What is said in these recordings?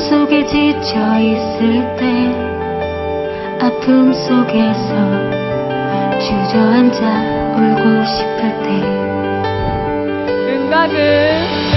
속에 지쳐 있을 때 아픔 속에서 주저앉아 울고 싶을 때. 생각은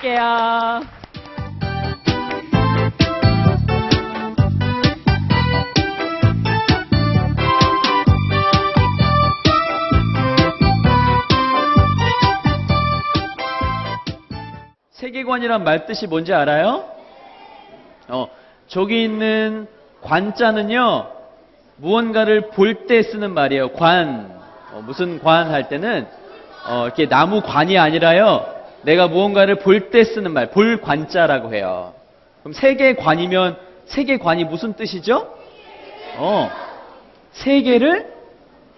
올게요. 세계관이란 말뜻이 뭔지 알아요? 어, 저기 있는 관자는요, 무언가를 볼 때 쓰는 말이에요. 관. 어, 무슨 관 할 때는, 어, 이렇게 나무 관이 아니라요, 내가 무언가를 볼 때 쓰는 말, 볼 관자라고 해요. 그럼 세계 관이면 세계 관이 무슨 뜻이죠? 어. 세계를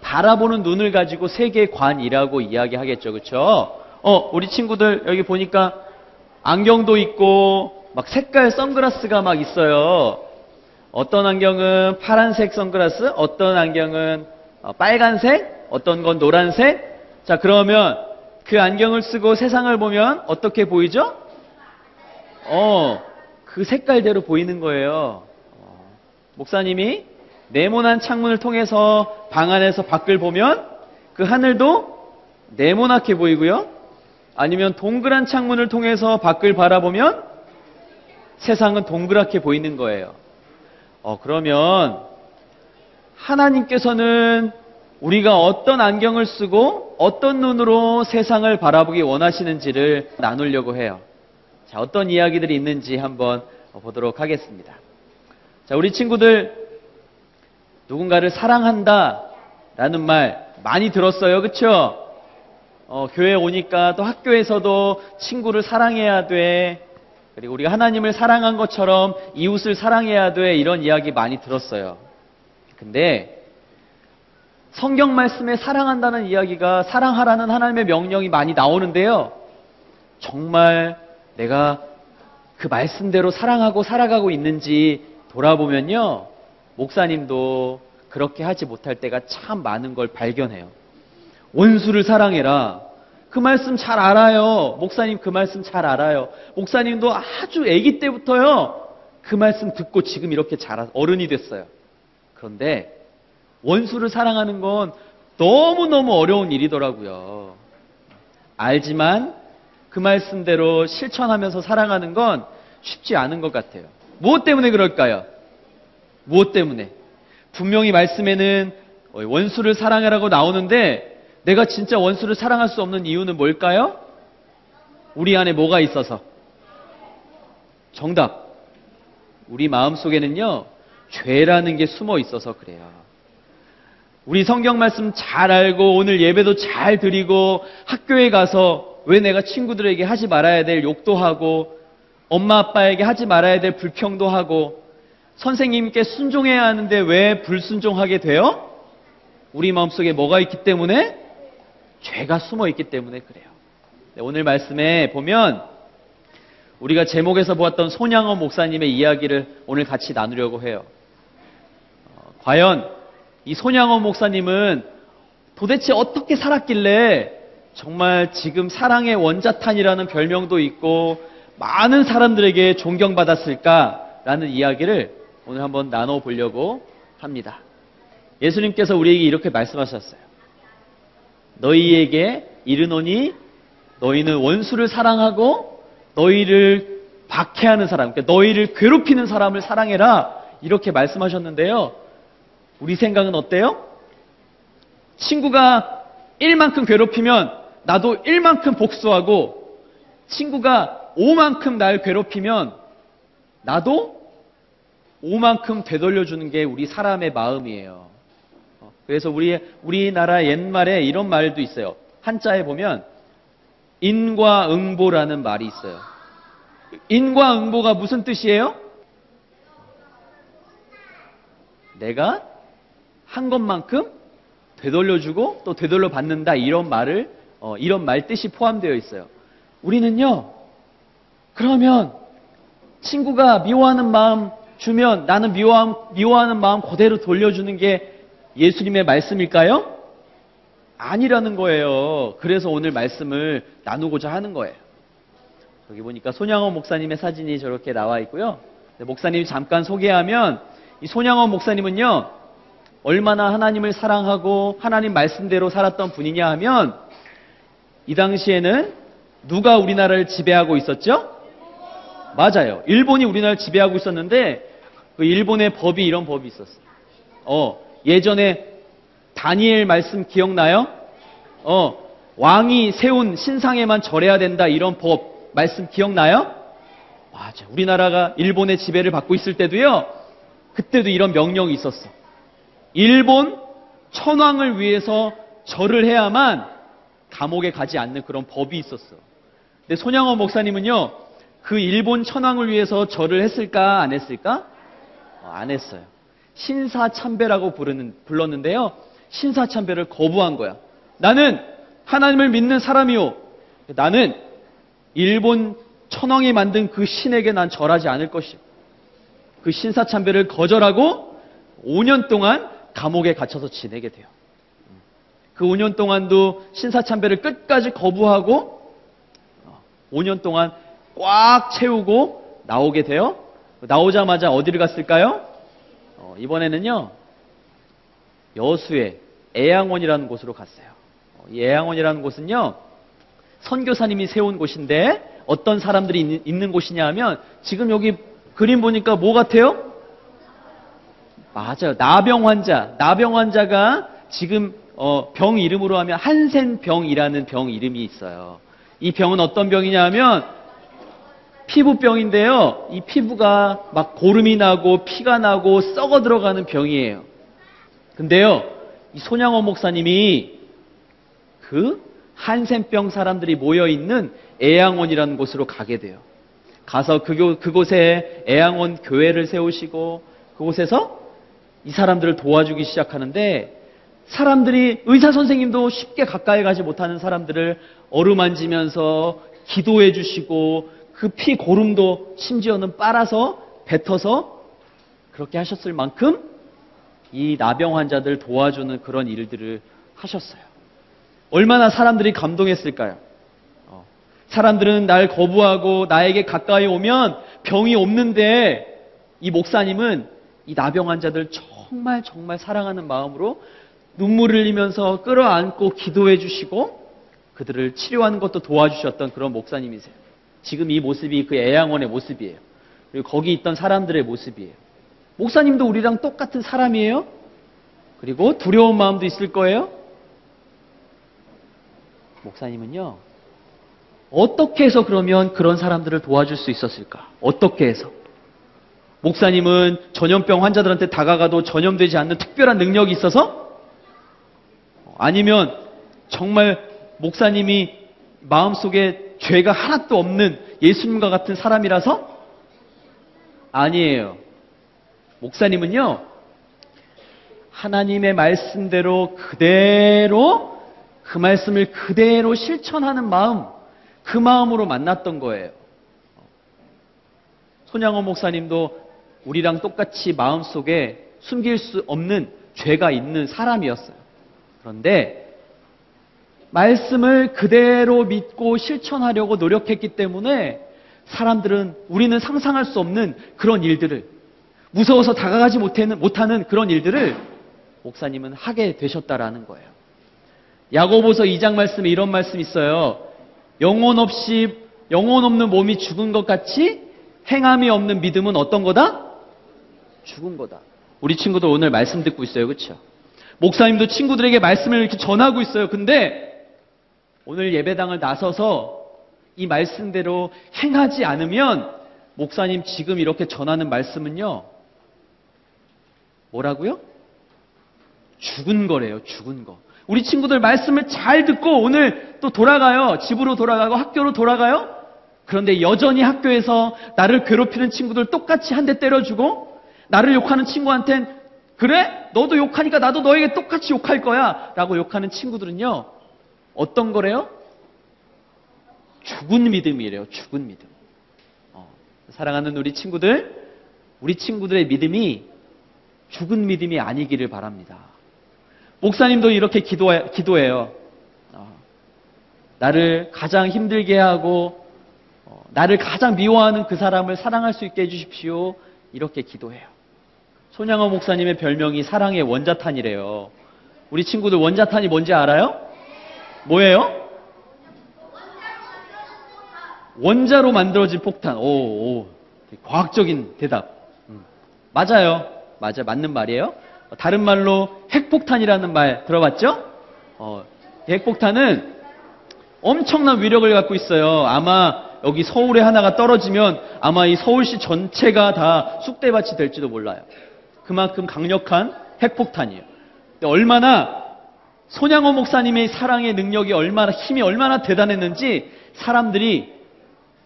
바라보는 눈을 가지고 세계관이라고 이야기하겠죠. 그렇죠? 어, 우리 친구들 여기 보니까 안경도 있고 막 색깔 선글라스가 막 있어요. 어떤 안경은 파란색 선글라스, 어떤 안경은 어, 빨간색, 어떤 건 노란색. 자, 그러면 그 안경을 쓰고 세상을 보면 어떻게 보이죠? 어, 그 색깔대로 보이는 거예요. 어, 목사님이 네모난 창문을 통해서 방 안에서 밖을 보면 그 하늘도 네모나게 보이고요. 아니면 동그란 창문을 통해서 밖을 바라보면 세상은 동그랗게 보이는 거예요. 어, 그러면 하나님께서는 우리가 어떤 안경을 쓰고 어떤 눈으로 세상을 바라보기 원하시는지를 나누려고 해요. 자, 어떤 이야기들이 있는지 한번 보도록 하겠습니다. 자, 우리 친구들 누군가를 사랑한다 라는 말 많이 들었어요. 그쵸? 어, 교회 오니까 또 학교에서도 친구를 사랑해야 돼. 그리고 우리가 하나님을 사랑한 것처럼 이웃을 사랑해야 돼. 이런 이야기 많이 들었어요. 근데 성경 말씀에 사랑한다는 이야기가 사랑하라는 하나님의 명령이 많이 나오는데요. 정말 내가 그 말씀대로 사랑하고 살아가고 있는지 돌아보면요. 목사님도 그렇게 하지 못할 때가 참 많은 걸 발견해요. 원수를 사랑해라. 그 말씀 잘 알아요. 목사님 그 말씀 잘 알아요. 목사님도 아주 아기 때부터요. 그 말씀 듣고 지금 이렇게 자라 어른이 됐어요. 그런데 원수를 사랑하는 건 너무너무 어려운 일이더라고요. 알지만 그 말씀대로 실천하면서 사랑하는 건 쉽지 않은 것 같아요. 무엇 때문에 그럴까요? 무엇 때문에? 분명히 말씀에는 원수를 사랑하라고 나오는데 내가 진짜 원수를 사랑할 수 없는 이유는 뭘까요? 우리 안에 뭐가 있어서? 정답. 우리 마음 속에는요, 죄라는 게 숨어 있어서 그래요. 우리 성경 말씀 잘 알고 오늘 예배도 잘 드리고 학교에 가서 왜 내가 친구들에게 하지 말아야 될 욕도 하고 엄마 아빠에게 하지 말아야 될 불평도 하고 선생님께 순종해야 하는데 왜 불순종하게 돼요? 우리 마음속에 뭐가 있기 때문에? 죄가 숨어 있기 때문에 그래요. 네, 오늘 말씀에 보면 우리가 제목에서 보았던 손양원 목사님의 이야기를 오늘 같이 나누려고 해요. 어, 과연 이 손양원 목사님은 도대체 어떻게 살았길래 정말 지금 사랑의 원자탄이라는 별명도 있고 많은 사람들에게 존경받았을까라는 이야기를 오늘 한번 나눠보려고 합니다. 예수님께서 우리에게 이렇게 말씀하셨어요. 너희에게 이르노니 너희는 원수를 사랑하고 너희를 박해하는 사람, 그러니까 너희를 괴롭히는 사람을 사랑해라. 이렇게 말씀하셨는데요. 우리 생각은 어때요? 친구가 1만큼 괴롭히면 나도 1만큼 복수하고 친구가 5만큼 날 괴롭히면 나도 5만큼 되돌려주는 게 우리 사람의 마음이에요. 어, 그래서 우리, 우리나라 옛말에 이런 말도 있어요. 한자에 보면 인과응보라는 말이 있어요. 인과응보가 무슨 뜻이에요? 내가 한 것만큼 되돌려주고 또 되돌려 받는다 이런 말을 어, 이런 말 뜻이 포함되어 있어요. 우리는요. 그러면 친구가 미워하는 마음 주면 나는 미워함, 미워하는 마음 그대로 돌려주는 게 예수님의 말씀일까요? 아니라는 거예요. 그래서 오늘 말씀을 나누고자 하는 거예요. 여기 보니까 손양원 목사님의 사진이 저렇게 나와 있고요. 네, 목사님이 잠깐 소개하면 이 손양원 목사님은요. 얼마나 하나님을 사랑하고 하나님 말씀대로 살았던 분이냐 하면 이 당시에는 누가 우리나라를 지배하고 있었죠? 맞아요. 일본이 우리나라를 지배하고 있었는데 그 일본의 법이 이런 법이 있었어요. 어, 예전에 다니엘 말씀 기억나요? 어, 왕이 세운 신상에만 절해야 된다 이런 법 말씀 기억나요? 맞아. 우리나라가 일본의 지배를 받고 있을 때도요. 그때도 이런 명령이 있었어. 일본 천황을 위해서 절을 해야만 감옥에 가지 않는 그런 법이 있었어. 근데 손양원 목사님은요. 그 일본 천황을 위해서 절을 했을까 안 했을까? 어, 안 했어요. 신사참배라고 부르는, 불렀는데요. 신사참배를 거부한 거야. 나는 하나님을 믿는 사람이요. 나는 일본 천황이 만든 그 신에게 난 절하지 않을 것이요. 그 신사참배를 거절하고 5년 동안 감옥에 갇혀서 지내게 돼요. 그 5년 동안도 신사참배를 끝까지 거부하고 5년 동안 꽉 채우고 나오게 돼요. 나오자마자 어디를 갔을까요? 어, 이번에는요, 여수의 애양원이라는 곳으로 갔어요. 어, 이 애양원이라는 곳은요, 선교사님이 세운 곳인데 어떤 사람들이 있는 곳이냐 하면 지금 여기 그림 보니까 뭐 같아요? 맞아요. 나병 환자. 나병 환자가 지금 어, 병 이름으로 하면 한센병이라는 병 이름이 있어요. 이 병은 어떤 병이냐 하면 피부병인데요. 이 피부가 막 고름이 나고 피가 나고 썩어 들어가는 병이에요. 근데요, 이 손양원 목사님이 그 한센병 사람들이 모여 있는 애양원이라는 곳으로 가게 돼요. 가서 그, 그곳에 애양원 교회를 세우시고 그곳에서 이 사람들을 도와주기 시작하는데 사람들이 의사 선생님도 쉽게 가까이 가지 못하는 사람들을 어루만지면서 기도해 주시고 그 피 고름도 심지어는 빨아서 뱉어서 그렇게 하셨을 만큼 이 나병 환자들 도와주는 그런 일들을 하셨어요. 얼마나 사람들이 감동했을까요? 어, 사람들은 날 거부하고 나에게 가까이 오면 병이 없는데 이 목사님은 이 나병 환자들 정말 정말 사랑하는 마음으로 눈물을 흘리면서 끌어안고 기도해 주시고 그들을 치료하는 것도 도와주셨던 그런 목사님이세요. 지금 이 모습이 그 애양원의 모습이에요. 그리고 거기 있던 사람들의 모습이에요. 목사님도 우리랑 똑같은 사람이에요. 그리고 두려운 마음도 있을 거예요. 목사님은요, 어떻게 해서 그러면 그런 사람들을 도와줄 수 있었을까? 어떻게 해서? 목사님은 전염병 환자들한테 다가가도 전염되지 않는 특별한 능력이 있어서? 아니면 정말 목사님이 마음속에 죄가 하나도 없는 예수님과 같은 사람이라서? 아니에요. 목사님은요, 하나님의 말씀대로 그대로 그 말씀을 그대로 실천하는 마음, 그 마음으로 만났던 거예요. 손양원 목사님도 우리랑 똑같이 마음속에 숨길 수 없는 죄가 있는 사람이었어요. 그런데 말씀을 그대로 믿고 실천하려고 노력했기 때문에 사람들은 우리는 상상할 수 없는 그런 일들을 무서워서 다가가지 못하는, 그런 일들을 목사님은 하게 되셨다라는 거예요. 야고보서 2장 말씀에 이런 말씀이 있어요. 영혼 없이 영혼 없는 몸이 죽은 것 같이 행함이 없는 믿음은 어떤 거다? 죽은 거다. 우리 친구들 오늘 말씀 듣고 있어요. 그렇죠? 목사님도 친구들에게 말씀을 이렇게 전하고 있어요. 근데 오늘 예배당을 나서서 이 말씀대로 행하지 않으면 목사님 지금 이렇게 전하는 말씀은요. 뭐라고요? 죽은 거래요. 죽은 거. 우리 친구들 말씀을 잘 듣고 오늘 또 돌아가요. 집으로 돌아가고 학교로 돌아가요. 그런데 여전히 학교에서 나를 괴롭히는 친구들 똑같이 한 대 때려주고 나를 욕하는 친구한텐 그래? 너도 욕하니까 나도 너에게 똑같이 욕할 거야. 라고 욕하는 친구들은요. 어떤 거래요? 죽은 믿음이래요. 죽은 믿음. 어, 사랑하는 우리 친구들, 우리 친구들의 믿음이 죽은 믿음이 아니기를 바랍니다. 목사님도 이렇게 기도해, 기도해요. 어, 나를 가장 힘들게 하고 어, 나를 가장 미워하는 그 사람을 사랑할 수 있게 해주십시오. 이렇게 기도해요. 손양호 목사님의 별명이 사랑의 원자탄이래요. 우리 친구들 원자탄이 뭔지 알아요? 뭐예요? 원자로 만들어진 폭탄. 오, 오. 과학적인 대답. 음. 맞아요. 맞아. 맞는 말이에요. 다른 말로 핵폭탄이라는 말 들어봤죠? 어, 핵폭탄은 엄청난 위력을 갖고 있어요. 아마 여기 서울에 하나가 떨어지면 아마 이 서울시 전체가 다 쑥대밭이 될지도 몰라요. 그만큼 강력한 핵폭탄이에요. 얼마나 손양호 목사님의 사랑의 능력이 얼마나 힘이 얼마나 대단했는지 사람들이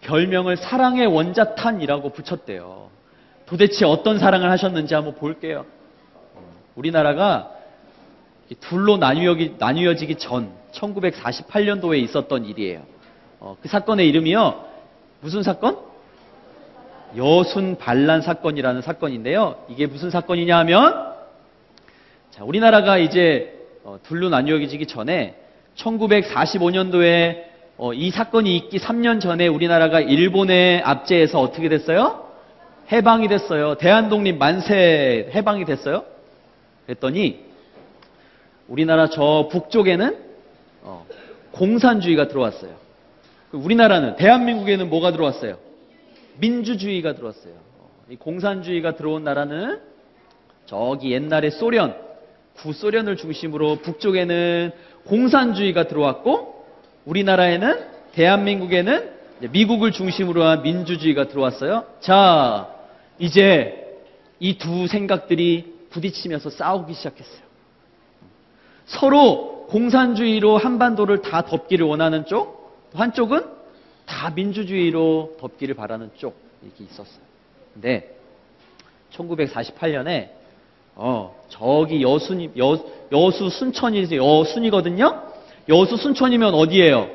별명을 사랑의 원자탄이라고 붙였대요. 도대체 어떤 사랑을 하셨는지 한번 볼게요. 우리나라가 둘로 나뉘어 지기 전 1948년도에 있었던 일이에요. 어, 그 사건의 이름이요. 무슨 사건? 여순 반란 사건이라는 사건인데요. 이게 무슨 사건이냐 하면 자, 우리나라가 이제 어, 둘로 나뉘어지기 전에 1945년도에 어, 이 사건이 있기 3년 전에 우리나라가 일본에 압제해서 어떻게 됐어요? 해방이 됐어요. 대한독립 만세 해방이 됐어요. 그랬더니 우리나라 저 북쪽에는 어, 공산주의가 들어왔어요. 그 우리나라는 대한민국에는 뭐가 들어왔어요? 민주주의가 들어왔어요. 어, 이 공산주의가 들어온 나라는 저기 옛날에 소련, 구소련을 중심으로 북쪽에는 공산주의가 들어왔고 우리나라에는 대한민국에는 미국을 중심으로 한 민주주의가 들어왔어요. 자, 이제 이 두 생각들이 부딪히면서 싸우기 시작했어요. 서로 공산주의로 한반도를 다 덮기를 원하는 쪽, 또 한쪽은 다 민주주의로 덮기를 바라는 쪽 이렇게 있었어요. 근데 1948년에 어 저기 여순이 여, 여수 순천이 여순이거든요. 여수 순천이면 어디예요?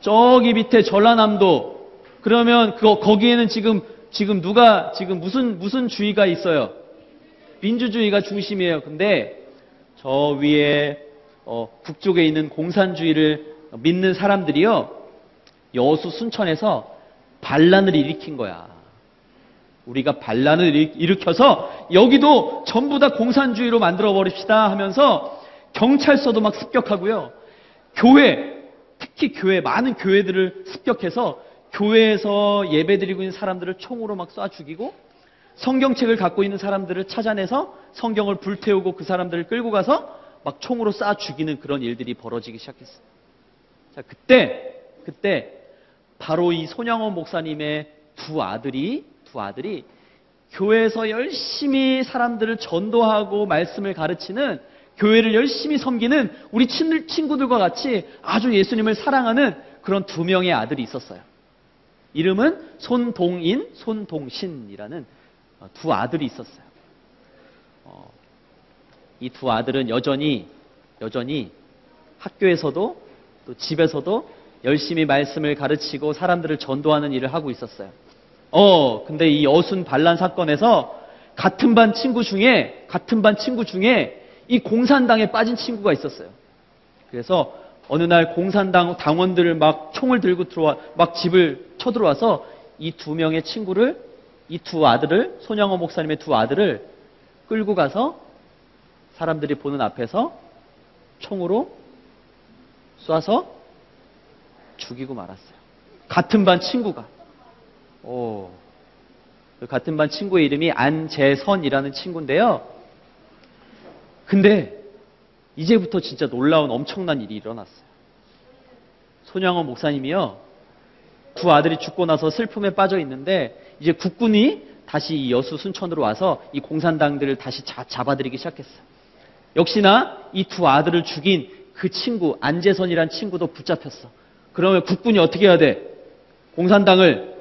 저기 밑에 전라남도. 그러면 그 거기에는 지금 지금 누가 지금 무슨 무슨 주의가 있어요? 민주주의가 중심이에요. 근데 저 위에 어, 북쪽에 있는 공산주의를 믿는 사람들이요. 여수 순천에서 반란을 일으킨 거야. 우리가 반란을 일- 일으켜서 여기도 전부 다 공산주의로 만들어 버립시다 하면서 경찰서도 막 습격하고요. 교회, 특히 교회, 많은 교회들을 습격해서 교회에서 예배드리고 있는 사람들을 총으로 막 쏴 죽이고 성경책을 갖고 있는 사람들을 찾아내서 성경을 불태우고 그 사람들을 끌고 가서 막 총으로 쏴 죽이는 그런 일들이 벌어지기 시작했어요. 자, 그때, 그때 바로 이 손양원 목사님의 두 아들이, 두 아들이 교회에서 열심히 사람들을 전도하고 말씀을 가르치는 교회를 열심히 섬기는 우리 친- 친구들과 같이 아주 예수님을 사랑하는 그런 두 명의 아들이 있었어요. 이름은 손동인, 손동신이라는 어, 두 아들이 있었어요. 이두 아들은 여전히 여전히 학교에서도 또 집에서도 열심히 말씀을 가르치고 사람들을 전도하는 일을 하고 있었어요. 어, 근데 이 여순 반란 사건에서 같은 반 친구 중에 같은 반 친구 중에 이 공산당에 빠진 친구가 있었어요. 그래서 어느 날 공산당 당원들을 막 총을 들고 들어와 막 집을 쳐들어와서 이 두 명의 친구를 이 두 아들을 손양호 목사님의 두 아들을 끌고 가서 사람들이 보는 앞에서 총으로 쏴서 죽이고 말았어요. 같은 반 친구가. 오. 그 같은 반 친구의 이름이 안재선이라는 친구인데요. 근데 이제부터 진짜 놀라운 엄청난 일이 일어났어요. 손양원 목사님이요. 두 아들이 죽고 나서 슬픔에 빠져 있는데 이제 국군이 다시 이 여수 순천으로 와서 이 공산당들을 다시 자- 잡아들이기 시작했어요. 역시나 이 두 아들을 죽인 그 친구 안재선이란 친구도 붙잡혔어. 그러면 국군이 어떻게 해야 돼? 공산당을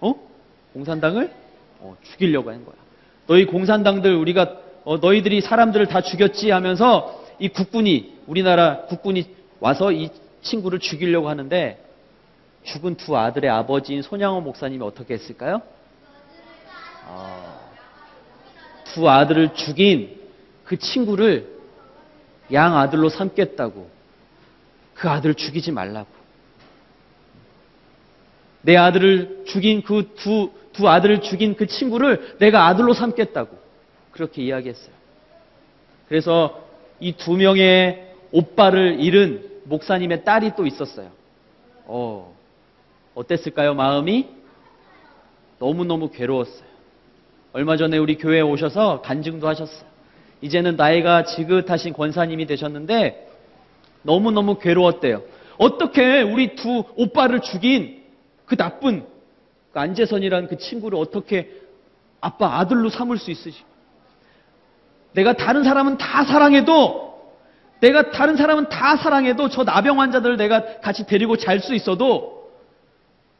어? 공산당을 어, 죽이려고 한 거야. 너희 공산당들 우리가 어, 너희들이 사람들을 다 죽였지 하면서 이 국군이 우리나라 국군이 와서 이 친구를 죽이려고 하는데 죽은 두 아들의 아버지인 손양호 목사님이 어떻게 했을까요? 어, 두 아들을 죽인 그 친구를 양 아들로 삼겠다고 그 아들을 죽이지 말라고 내 아들을 죽인 그 두 두 아들을 죽인 그 친구를 내가 아들로 삼겠다고 그렇게 이야기했어요. 그래서 이 두 명의 오빠를 잃은 목사님의 딸이 또 있었어요. 어, 어땠을까요, 마음이? 너무너무 괴로웠어요. 얼마 전에 우리 교회에 오셔서 간증도 하셨어요. 이제는 나이가 지긋하신 권사님이 되셨는데 너무너무 괴로웠대요. 어떻게 우리 두 오빠를 죽인 그 나쁜 그 안재선이라는 그 친구를 어떻게 아빠 아들로 삼을 수 있으시? 내가 다른 사람은 다 사랑해도 내가 다른 사람은 다 사랑해도 저 나병 환자들을 내가 같이 데리고 잘 수 있어도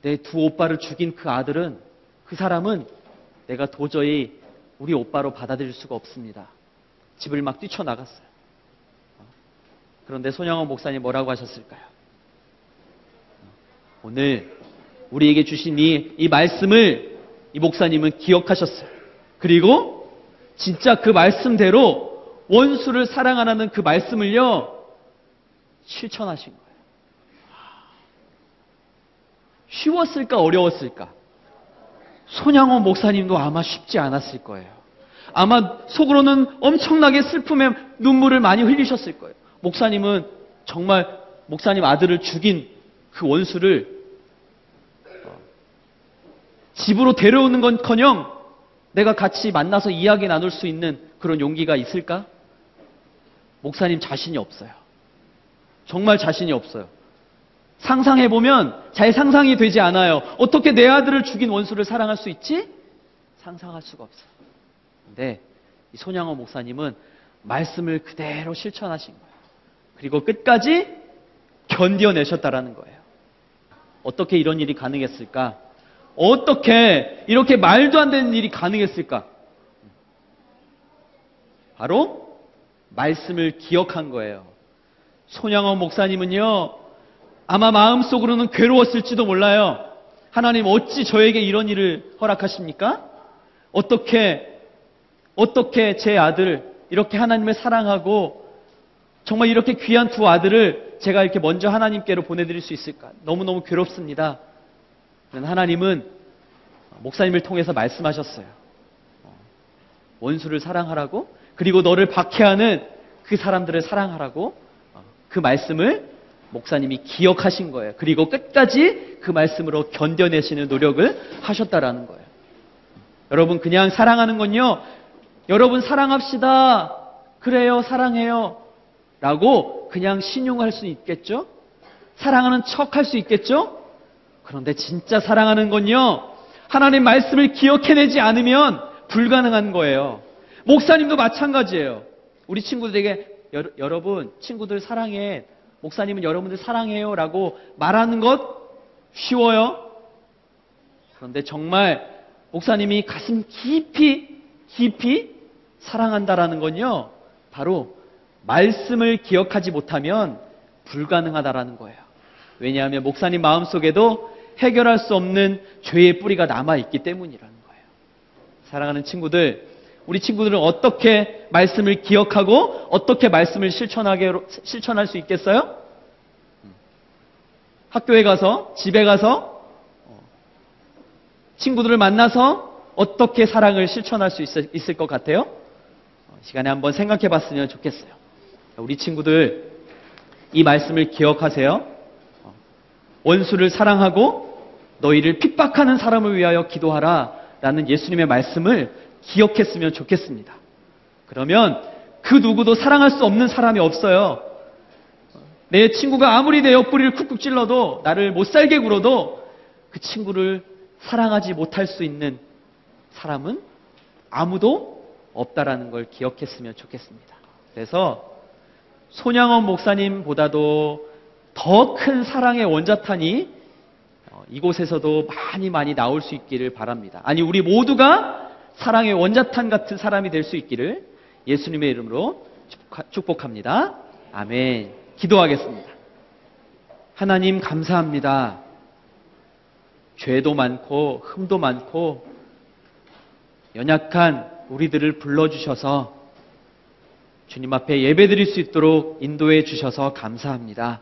내 두 오빠를 죽인 그 아들은 그 사람은 내가 도저히 우리 오빠로 받아들일 수가 없습니다. 집을 막 뛰쳐나갔어요. 그런데 손영원 목사님 뭐라고 하셨을까요? 오늘 우리에게 주신 이, 이 말씀을 이 목사님은 기억하셨어요. 그리고 진짜 그 말씀대로 원수를 사랑하라는 그 말씀을요, 실천하신 거예요. 쉬웠을까, 어려웠을까? 손양호 목사님도 아마 쉽지 않았을 거예요. 아마 속으로는 엄청나게 슬픔에 눈물을 많이 흘리셨을 거예요. 목사님은 정말 목사님 아들을 죽인 그 원수를 어, 집으로 데려오는 건 커녕 내가 같이 만나서 이야기 나눌 수 있는 그런 용기가 있을까? 목사님 자신이 없어요. 정말 자신이 없어요. 상상해보면 잘 상상이 되지 않아요. 어떻게 내 아들을 죽인 원수를 사랑할 수 있지? 상상할 수가 없어요. 근데 이 손양호 목사님은 말씀을 그대로 실천하신 거예요. 그리고 끝까지 견뎌내셨다라는 거예요. 어떻게 이런 일이 가능했을까? 어떻게 이렇게 말도 안 되는 일이 가능했을까? 바로 말씀을 기억한 거예요. 손양호 목사님은요, 아마 마음속으로는 괴로웠을지도 몰라요. 하나님 어찌 저에게 이런 일을 허락하십니까? 어떻게, 어떻게 제 아들, 이렇게 하나님을 사랑하고 정말 이렇게 귀한 두 아들을 제가 이렇게 먼저 하나님께로 보내드릴 수 있을까? 너무너무 괴롭습니다. 하나님은 목사님을 통해서 말씀하셨어요. 원수를 사랑하라고, 그리고 너를 박해하는 그 사람들을 사랑하라고, 그 말씀을 목사님이 기억하신 거예요. 그리고 끝까지 그 말씀으로 견뎌내시는 노력을 하셨다라는 거예요. 여러분, 그냥 사랑하는 건요, 여러분 사랑합시다. 그래요, 사랑해요. 라고 그냥 신용할 수 있겠죠? 사랑하는 척 할 수 있겠죠? 그런데 진짜 사랑하는 건요, 하나님 말씀을 기억해내지 않으면 불가능한 거예요. 목사님도 마찬가지예요. 우리 친구들에게 여러, 분 친구들 사랑해. 목사님은 여러분들 사랑해요. 라고 말하는 것 쉬워요. 그런데 정말 목사님이 가슴 깊이, 깊이 사랑한다라는 건요. 바로 말씀을 기억하지 못하면 불가능하다라는 거예요. 왜냐하면 목사님 마음속에도 해결할 수 없는 죄의 뿌리가 남아있기 때문이라는 거예요. 사랑하는 친구들, 우리 친구들은 어떻게 말씀을 기억하고 어떻게 말씀을 실천하게, 실천할 수 있겠어요? 학교에 가서, 집에 가서, 친구들을 만나서 어떻게 사랑을 실천할 수 있을, 있을 것 같아요? 시간에 한번 생각해 봤으면 좋겠어요. 우리 친구들, 이 말씀을 기억하세요. 원수를 사랑하고 너희를 핍박하는 사람을 위하여 기도하라. 라는 예수님의 말씀을 기억했으면 좋겠습니다. 그러면 그 누구도 사랑할 수 없는 사람이 없어요. 내 친구가 아무리 내 옆구리를 쿡쿡 찔러도 나를 못 살게 굴어도 그 친구를 사랑하지 못할 수 있는 사람은 아무도 없다라는 걸 기억했으면 좋겠습니다. 그래서 손양원 목사님보다도 더 큰 사랑의 원자탄이 어, 이곳에서도 많이 많이 나올 수 있기를 바랍니다. 아니, 우리 모두가 사랑의 원자탄 같은 사람이 될 수 있기를 예수님의 이름으로 축복합니다. 아멘. 기도하겠습니다. 하나님 감사합니다. 죄도 많고 흠도 많고 연약한 우리들을 불러주셔서 주님 앞에 예배 드릴 수 있도록 인도해 주셔서 감사합니다.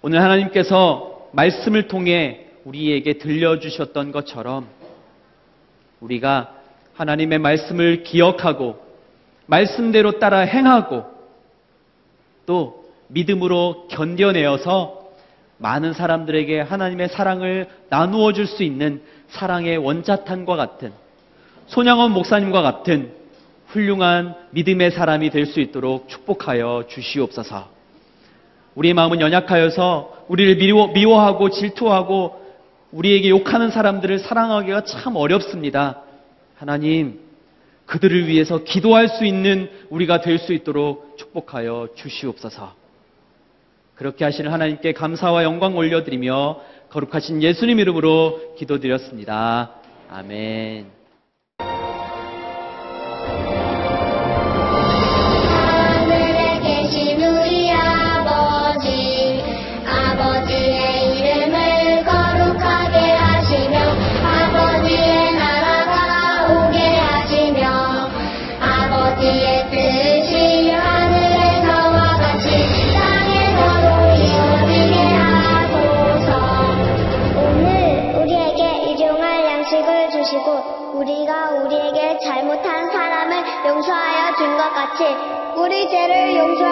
오늘 하나님께서 말씀을 통해 우리에게 들려주셨던 것처럼 우리가 하나님의 말씀을 기억하고 말씀대로 따라 행하고 또 믿음으로 견뎌내어서 많은 사람들에게 하나님의 사랑을 나누어 줄 수 있는 사랑의 원자탄과 같은 손양원 목사님과 같은 훌륭한 믿음의 사람이 될 수 있도록 축복하여 주시옵소서. 우리의 마음은 연약하여서 우리를 미워, 미워 하고 질투하고 우리에게 욕하는 사람들을 사랑하기가 참 어렵습니다. 하나님, 그들을 위해서 기도할 수 있는 우리가 될 수 있도록 축복하여 주시옵소서. 그렇게 하시는 하나님께 감사와 영광 올려드리며 거룩하신 예수님 이름으로 기도드렸습니다. 아멘. 죄를 용서